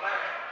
Wow.